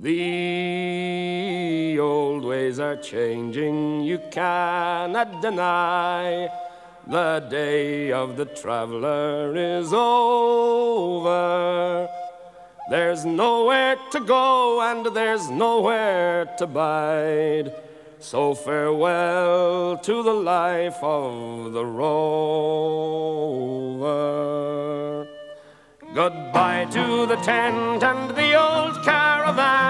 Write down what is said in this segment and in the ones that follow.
The old ways are changing, you cannot deny. The day of the traveler is over. There's nowhere to go and there's nowhere to bide. So farewell to the life of the rover. Goodbye to the tent and the old caravan,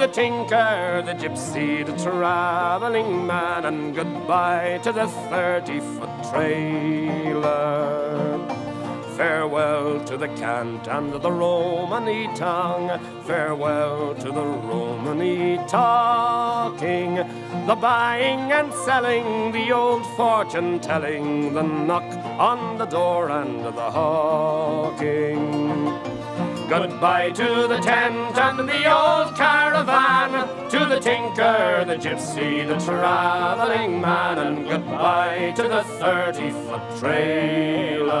the tinker, the gypsy, the traveling man, and goodbye to the 30 foot trailer. Farewell to the cant and the Romany tongue. Farewell to the Romany talking. The buying and selling, the old fortune telling, the knock on the door and the hawking. Goodbye to the tent and the tinker, the gypsy, the traveling man, and goodbye to the 30 foot trailer.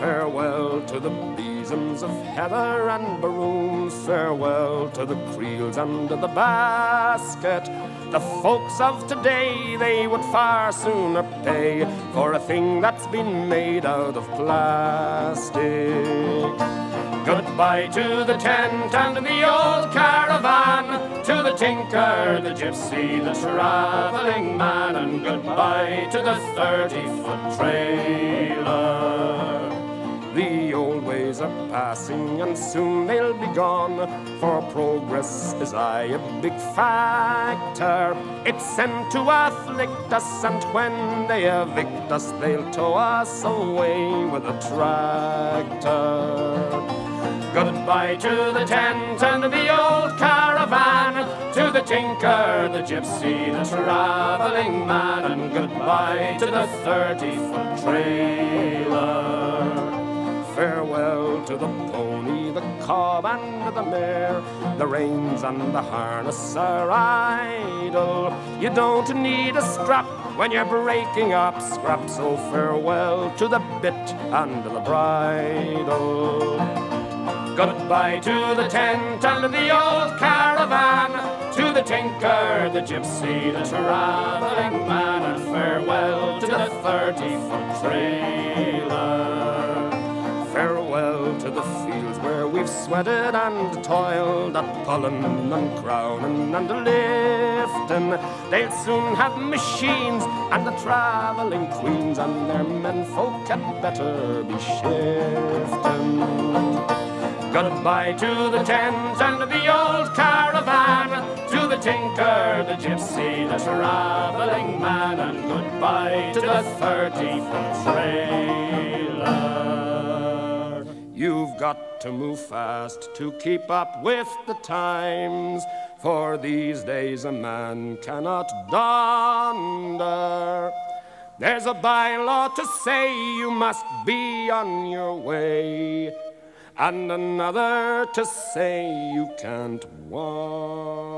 Farewell to the besoms of heather and baroon, farewell to the creels under the basket. The folks of today, they would far sooner pay for a thing that's been made out of plastic. Goodbye to the tent and the old the the gypsy, the traveling man, and goodbye to the 30 foot trailer. The old ways are passing and soon they'll be gone. For progress is aye a big factor. It's sent to afflict us, and when they evict us, they'll tow us away with a tractor. Goodbye to the tent and the old tinker, the gypsy, the traveling man, and goodbye to the 30 foot trailer. Farewell to the pony, the cob, and the mare. The reins and the harness are idle. You don't need a strap when you're breaking up scrap. So farewell to the bit and the bridle. Goodbye to the tent and the old caravan, to the tinker, the gypsy, the traveling man, and farewell to the 30 foot trailer. Farewell to the fields where we've sweated and toiled at pulling and crowning and lifting. They'll soon have machines and the traveling queens, and their menfolk had better be shifting. Goodbye to the tent and the old caravan, to the tinker, the gypsy, the traveling man, and goodbye to the 30 foot trailer. You've got to move fast to keep up with the times, for these days a man cannot donder. There's a bylaw to say you must be on your way and another to say you can't walk.